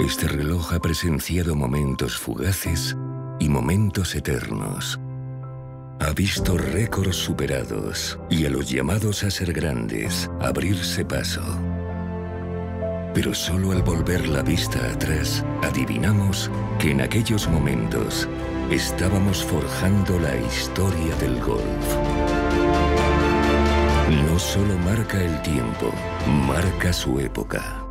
Este reloj ha presenciado momentos fugaces y momentos eternos. Ha visto récords superados y a los llamados a ser grandes abrirse paso. Pero solo al volver la vista atrás, adivinamos que en aquellos momentos estábamos forjando la historia del golf. No solo marca el tiempo, marca su época.